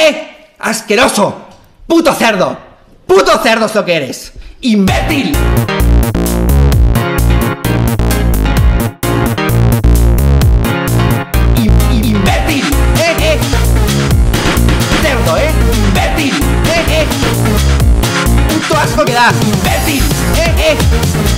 ¡Eh! ¡Asqueroso! ¡Puto cerdo! ¡Puto cerdo es lo que eres! ¡Imbécil! ¡Eh, eh! Eh! Imbécil, eh, eh. Puto asco que das, imbécil. Eh, eh.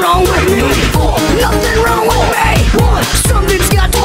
wrong with me. Oh, nothing wrong with me. What? Something's got